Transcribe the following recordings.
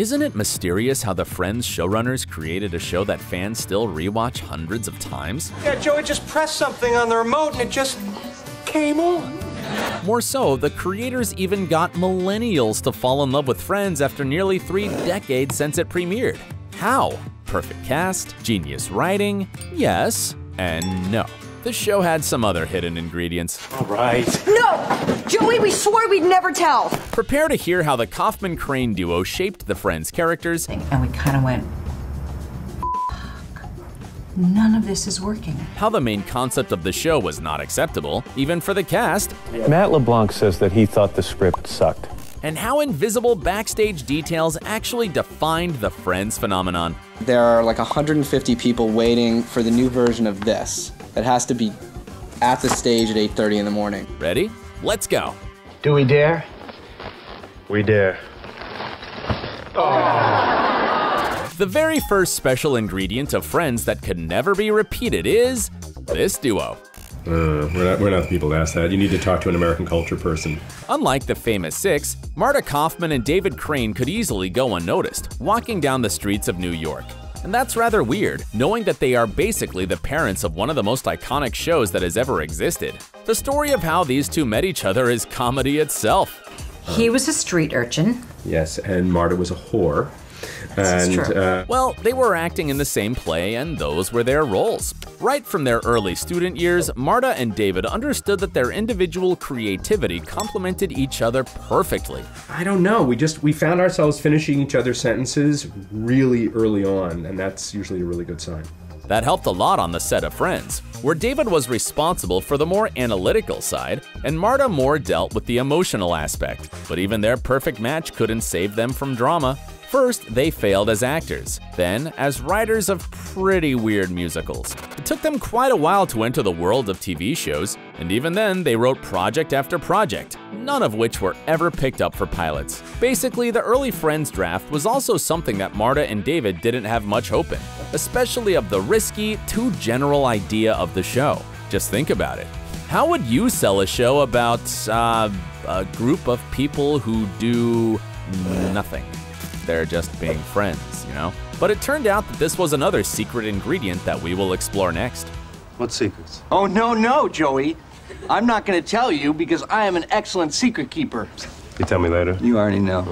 Isn't it mysterious how the Friends showrunners created a show that fans still rewatch hundreds of times? Yeah, Joey just pressed something on the remote and it just came on. More so, the creators even got millennials to fall in love with Friends after nearly three decades since it premiered. How? Perfect cast, genius writing, yes, and no. The show had some other hidden ingredients. All right. No! Joey, we swore we'd never tell. Prepare to hear how the Kauffman Crane duo shaped the Friends characters And we kind of went, none of this is working. how the main concept of the show was not acceptable, even for the cast, Matt LeBlanc says that he thought the script sucked. and how invisible backstage details actually defined the Friends phenomenon. There are like 150 people waiting for the new version of this that has to be at the stage at 8:30 in the morning. Ready? Let's go. Do we dare? We dare. The very first special ingredient of Friends that could never be repeated is this duo. Uh, we're not, we're not the people to ask that. You need to talk to an American culture person. Unlike the famous six, Marta Kauffman and David Crane could easily go unnoticed, walking down the streets of New York. And that's rather weird, knowing that they are basically the parents of one of the most iconic shows that has ever existed. The story of how these two met each other is comedy itself. He was a street urchin. Yes, and Marta was a whore. And true. Uh, Well, they were acting in the same play, and those were their roles. Right from their early student years, Marta and David understood that their individual creativity complemented each other perfectly. I don't know. We just we found ourselves finishing each other's sentences really early on, and that's usually a really good sign. That helped a lot on the set of Friends, where David was responsible for the more analytical side, and Marta more dealt with the emotional aspect. But even their perfect match couldn't save them from drama. First, they failed as actors, then as writers of pretty weird musicals. It took them quite a while to enter the world of TV shows, and even then, they wrote project after project, none of which were ever picked up for pilots. Basically, the early Friends draft was also something that Marta and David didn't have much hope in, especially of the risky, too general idea of the show. Just think about it. How would you sell a show about uh, a group of people who do nothing? They're just being friends, you know? But it turned out that this was another secret ingredient that we will explore next. What secrets? Oh, no, no, Joey. I'm not going to tell you because I am an excellent secret keeper. You tell me later. You already know.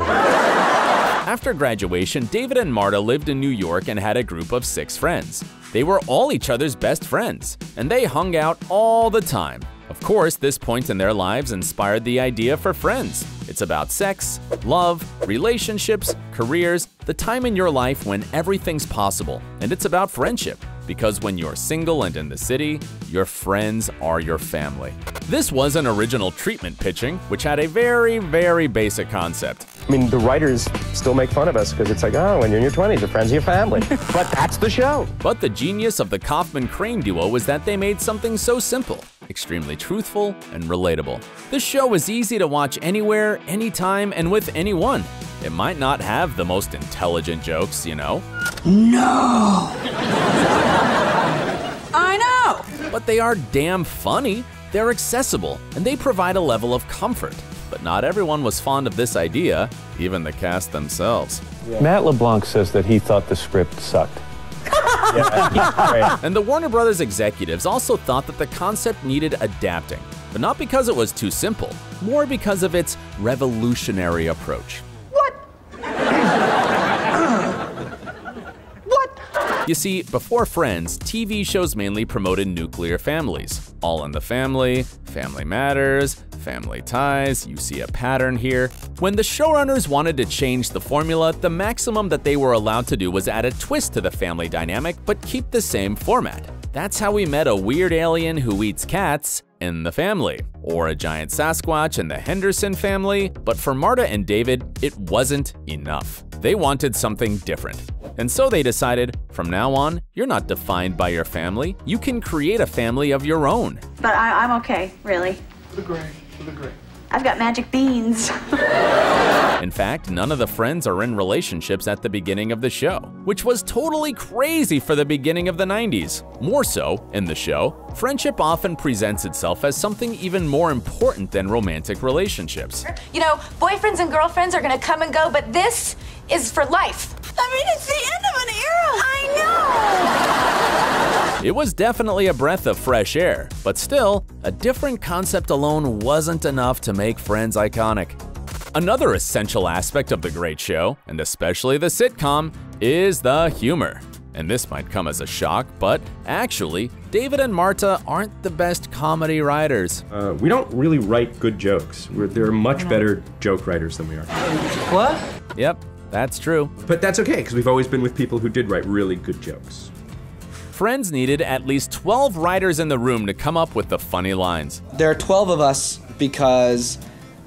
After graduation, David and Marta lived in New York and had a group of six friends. They were all each other's best friends, and they hung out all the time. Of course, this point in their lives inspired the idea for Friends. It's about sex, love, relationships, careers, the time in your life when everything's possible, and it's about friendship. Because when you're single and in the city, your friends are your family. This was an original treatment pitching, which had a very, very basic concept. I mean, the writers still make fun of us because it's like, oh, when you're in your 20s, your friends are your family. but that's the show. But the genius of the Kauffman Crane duo was that they made something so simple, extremely truthful, and relatable. This show is easy to watch anywhere, anytime, and with anyone. It might not have the most intelligent jokes, you know, No! I know! but they are damn funny. They're accessible, and they provide a level of comfort. But not everyone was fond of this idea, even the cast themselves. Matt LeBlanc says that he thought the script sucked. Yeah, And the Warner Brothers executives also thought that the concept needed adapting, but not because it was too simple, more because of its revolutionary approach. What? what? You see, before Friends, TV shows mainly promoted nuclear families. All in the Family, Family Matters, Family Ties, you see a pattern here. When the showrunners wanted to change the formula, the maximum that they were allowed to do was add a twist to the family dynamic, but keep the same format. That's how we met a weird alien who eats cats in the family, or a giant Sasquatch in the Henderson family, but for Marta and David, it wasn't enough. They wanted something different. And so they decided, from now on, you're not defined by your family. You can create a family of your own. But I, I'm okay, really. I've got magic beans. In fact, none of the friends are in relationships at the beginning of the show, which was totally crazy for the beginning of the 90s. More so, in the show, friendship often presents itself as something even more important than romantic relationships. You know, boyfriends and girlfriends are gonna come and go, but this is for life. I mean, it's the end of an era. I know. It was definitely a breath of fresh air, but still, a different concept alone wasn't enough to make Friends iconic. Another essential aspect of the great show, and especially the sitcom, is the humor. And this might come as a shock, but actually, David and Marta aren't the best comedy writers. Uh, we don't really write good jokes. We're, they're much better joke writers than we are. What? Yep, that's true. But that's okay, because we've always been with people who did write really good jokes. Friends needed at least 12 writers in the room to come up with the funny lines. There are 12 of us because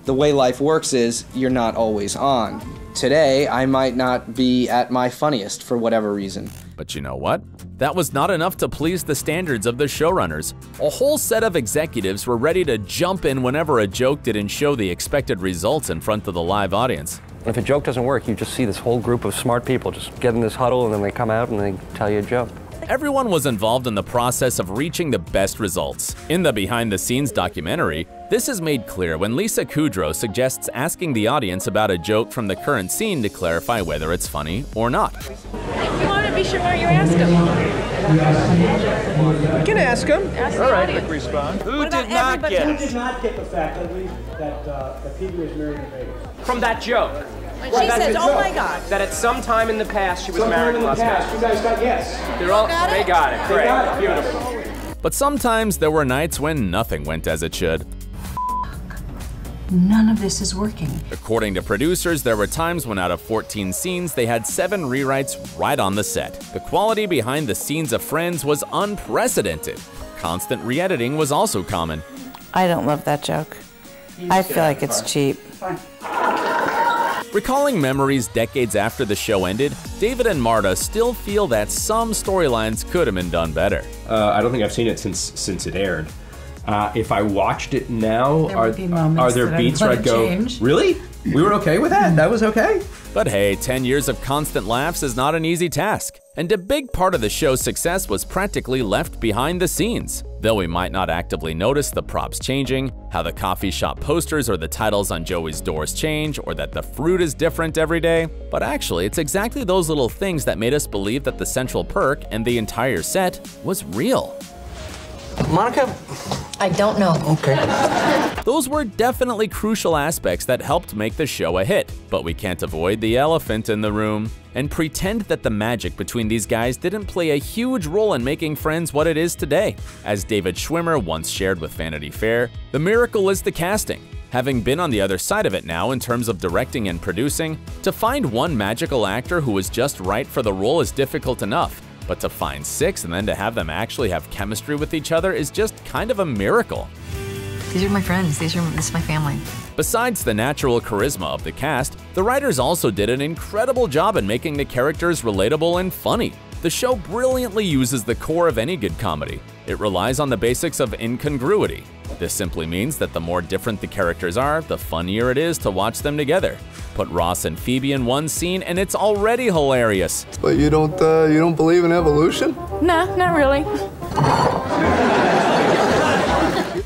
the way life works is you're not always on. Today, I might not be at my funniest for whatever reason. But you know what? That was not enough to please the standards of the showrunners. A whole set of executives were ready to jump in whenever a joke didn't show the expected results in front of the live audience. If a joke doesn't work, you just see this whole group of smart people just get in this huddle and then they come out and they tell you a joke. Everyone was involved in the process of reaching the best results. In the behind the scenes documentary, this is made clear when Lisa Kudrow suggests asking the audience about a joke from the current scene to clarify whether it's funny or not. You want to be sure where you ask them. You can ask him. Ask the audience. respond. Who did not everybody? get Who did not get the fact that we, that, uh, that Phoebe was married in Vegas? From that joke. When she says, "Oh my God," That at some time in the past she was Sometime married in in the Las past, Vegas. you guys got yes. They're all, got they it? got it. Great. got it. Beautiful. But sometimes there were nights when nothing went as it should. None of this is working. According to producers, there were times when out of 14 scenes, they had seven rewrites right on the set. The quality behind the scenes of Friends was unprecedented. Constant re editing was also common. I don't love that joke. I feel like it's cheap. Recalling memories decades after the show ended, David and Marta still feel that some storylines could have been done better. Uh, I don't think I've seen it since since it aired. Uh, if I watched it now, There are, be are there beats where I'd go, change. really? We were okay with that? That was okay? But hey, 10 years of constant laughs is not an easy task. And a big part of the show's success was practically left behind the scenes. Though we might not actively notice the props changing, how the coffee shop posters or the titles on Joey's doors change, or that the fruit is different every day, but actually, it's exactly those little things that made us believe that the central perk and the entire set was real. Monica? I don't know. Okay. Those were definitely crucial aspects that helped make the show a hit, but we can't avoid the elephant in the room and pretend that the magic between these guys didn't play a huge role in making Friends what it is today. As David Schwimmer once shared with Vanity Fair, the miracle is the casting. Having been on the other side of it now in terms of directing and producing, to find one magical actor who is just right for the role is difficult enough. But to find six and then to have them actually have chemistry with each other is just kind of a miracle. These are my friends. These are this is my family. Besides the natural charisma of the cast, the writers also did an incredible job in making the characters relatable and funny. The show brilliantly uses the core of any good comedy. It relies on the basics of incongruity. This simply means that the more different the characters are, the funnier it is to watch them together. Put Ross and Phoebe in one scene and it's already hilarious. But you don't, uh, you don't believe in evolution? No, not really.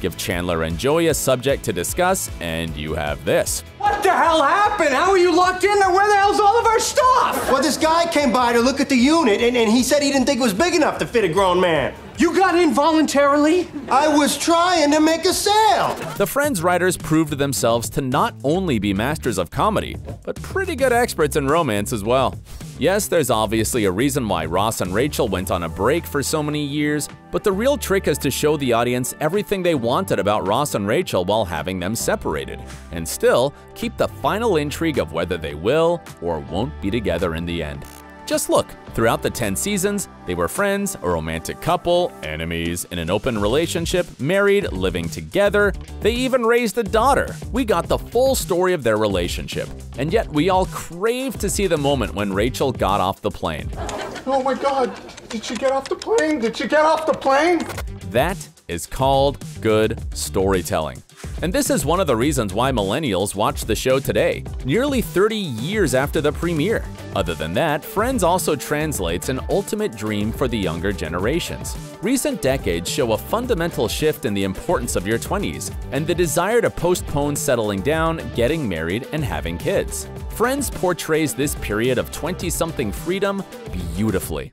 Give Chandler and Joey a subject to discuss, and you have this. What the hell happened? How are you locked in there? Where the hell's all of our stuff? Well, this guy came by to look at the unit, and, and he said he didn't think it was big enough to fit a grown man. You got in voluntarily? I was trying to make a sale. The Friends writers proved themselves to not only be masters of comedy, but pretty good experts in romance as well. Yes, there's obviously a reason why Ross and Rachel went on a break for so many years, but the real trick is to show the audience everything they wanted about Ross and Rachel while having them separated, and still keep the final intrigue of whether they will or won't be together in the end. Just look, throughout the 10 seasons, they were friends, a romantic couple, enemies, in an open relationship, married, living together. They even raised a daughter. We got the full story of their relationship. And yet we all crave to see the moment when Rachel got off the plane. Oh my god, did she get off the plane? Did she get off the plane? That is called good storytelling. And this is one of the reasons why millennials watch the show today, nearly 30 years after the premiere. Other than that, Friends also translates an ultimate dream for the younger generations. Recent decades show a fundamental shift in the importance of your 20s and the desire to postpone settling down, getting married, and having kids. Friends portrays this period of 20 something freedom beautifully.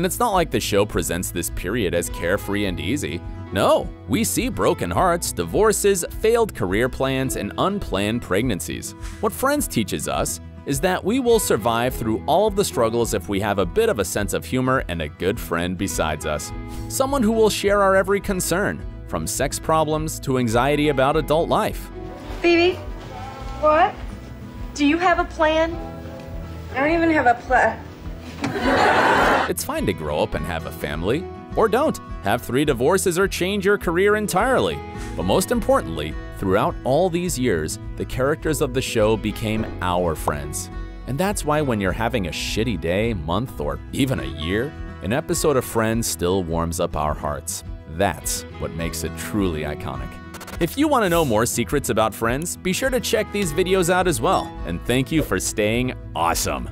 And it's not like the show presents this period as carefree and easy. No, we see broken hearts, divorces, failed career plans, and unplanned pregnancies. What Friends teaches us is that we will survive through all of the struggles if we have a bit of a sense of humor and a good friend besides us. Someone who will share our every concern, from sex problems to anxiety about adult life. Phoebe? What? Do you have a plan? I don't even have a plan. It's fine to grow up and have a family, or don't. Have three divorces or change your career entirely. But most importantly, throughout all these years, the characters of the show became our friends. And that's why when you're having a shitty day, month, or even a year, an episode of Friends still warms up our hearts. That's what makes it truly iconic. If you want to know more secrets about Friends, be sure to check these videos out as well. And thank you for staying awesome.